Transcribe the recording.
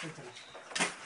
ついてま。